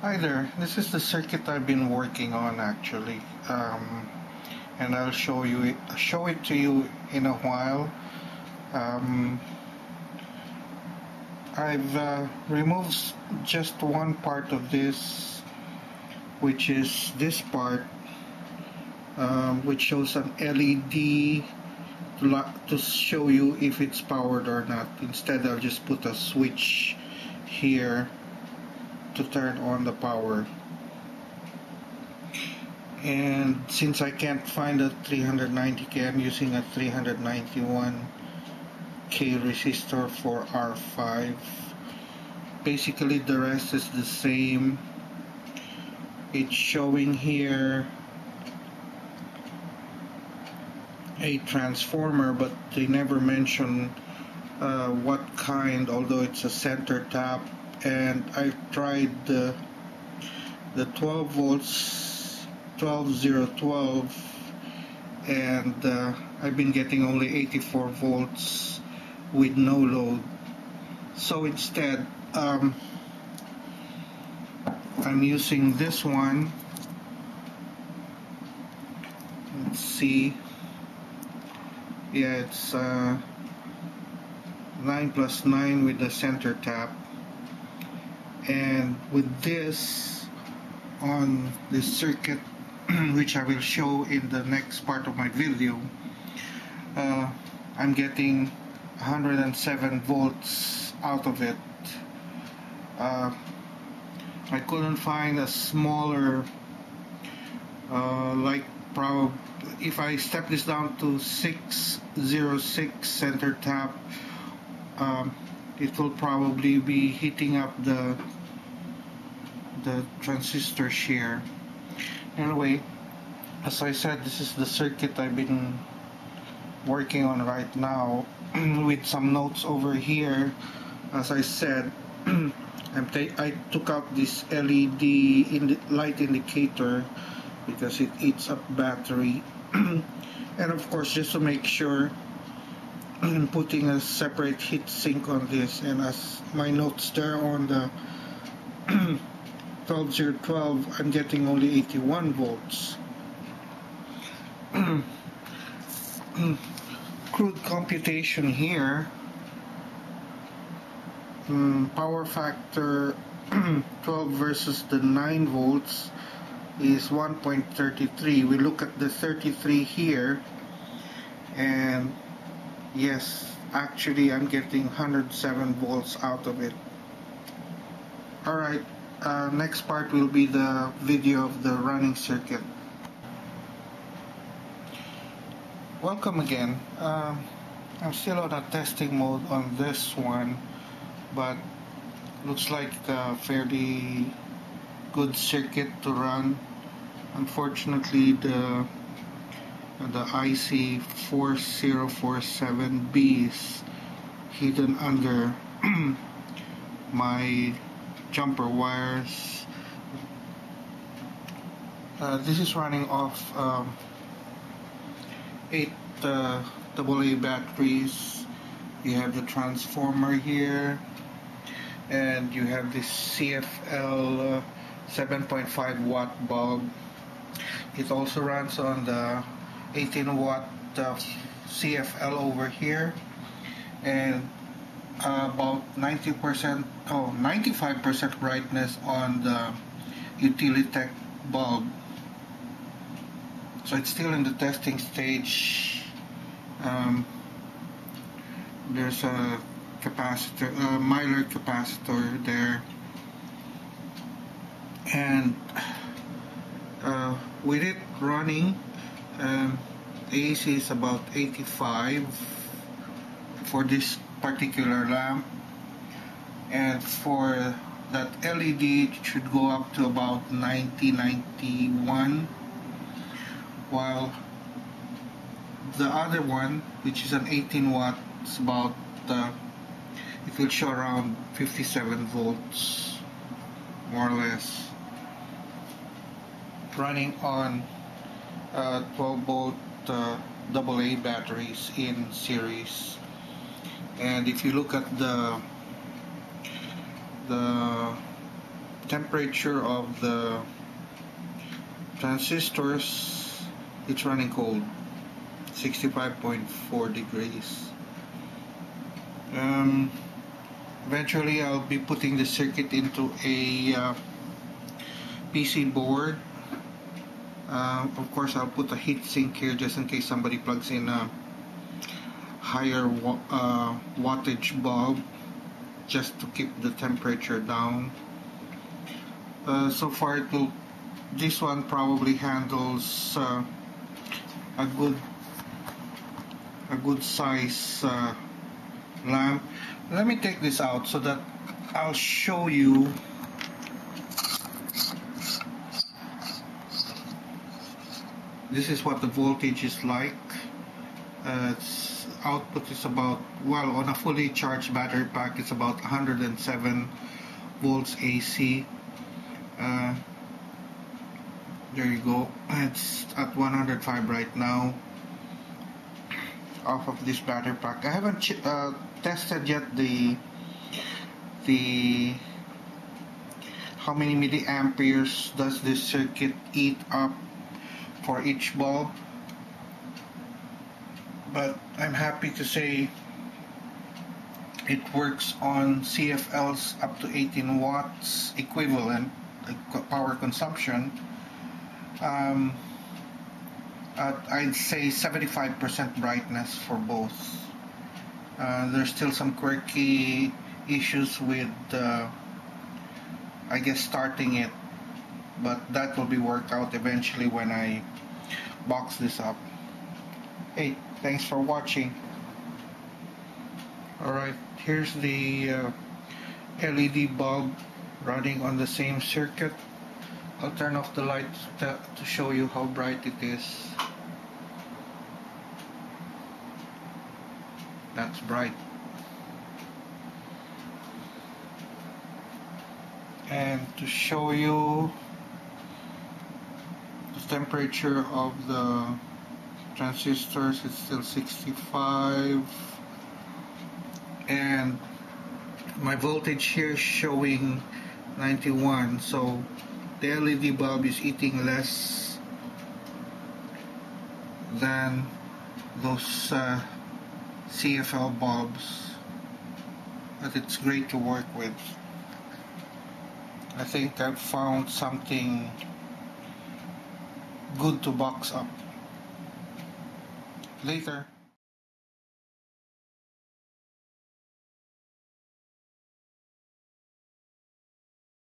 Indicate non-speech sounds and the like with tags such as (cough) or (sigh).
Hi there, this is the circuit I've been working on actually. Um, and I'll show you it, show it to you in a while. Um, I've uh, removed just one part of this which is this part um, which shows an LED to, to show you if it's powered or not. Instead I'll just put a switch here to turn on the power. And since I can't find a 390k I'm using a 391k resistor for R5 basically the rest is the same. It's showing here a transformer but they never mention uh, what kind although it's a center tap and I tried the the 12 volts 12012 and uh, I've been getting only 84 volts with no load. So instead um, I'm using this one. Let's see. Yeah it's uh, 9 plus 9 with the center tap and with this on the circuit (clears throat) which I will show in the next part of my video uh, I'm getting 107 volts out of it. Uh, I couldn't find a smaller uh, like prob if I step this down to 606 center tap um, it will probably be heating up the the transistor here. anyway as I said this is the circuit I've been working on right now (clears throat) with some notes over here. As I said (clears throat) i took out this LED indi light indicator because it eats up battery. (clears throat) And of course just to make sure I'm putting a separate heat sink on this. And as my notes there on the 12012 I'm getting only 81 volts. (clears throat) Crude computation here. Um, power factor (clears throat) 12 versus the 9 volts is 1.33 we look at the 33 here and yes actually I'm getting 107 volts out of it. Alright uh, next part will be the video of the running circuit. Welcome again. Uh, I'm still on a testing mode on this one but looks like a fairly good circuit to run. Unfortunately the the IC4047B is hidden under (clears throat) my jumper wires. Uh, this is running off um, 8 uh, AA batteries. You have the transformer here and you have this CFL uh, 7.5 watt bulb. It also runs on the 18 watt uh, CFL over here and about 90% oh 95% brightness on the Utilitech bulb. So it's still in the testing stage. Um, there's a capacitor a Mylar capacitor there. And uh, with it running um, AC is about 85 for this particular lamp. And for that LED it should go up to about 90 91 while the other one which is an 18 watt is about uh, it will show around 57 volts more or less running on uh, 12 volt uh, AA batteries in series and if you look at the the temperature of the transistors it's running cold 65.4 degrees. Um, eventually I'll be putting the circuit into a uh, PC board. Uh, of course I'll put a heatsink here just in case somebody plugs in a higher uh, wattage bulb just to keep the temperature down. Uh, so far it will this one probably handles uh, a good a good size uh, lamp. Let me take this out so that I'll show you. This is what the voltage is like. Uh, its output is about well on a fully charged battery pack it's about 107 volts AC uh, there you go. It's at 105 right now off of this battery pack. I haven't uh, tested yet the the how many milliamperes does this circuit eat up for each bulb but I'm happy to say it works on CFLs up to 18 watts equivalent power consumption. Um, at I'd say 75% brightness for both. Uh, there's still some quirky issues with uh, I guess starting it but that will be worked out eventually when I box this up. Hey thanks for watching. Alright here's the uh, LED bulb running on the same circuit. I'll turn off the light to, to show you how bright it is. That's bright. And to show you the temperature of the transistors it's still 65 and my voltage here showing 91 so the LED bulb is eating less than those uh, CFL bulbs but it's great to work with. I think I've found something good to box up later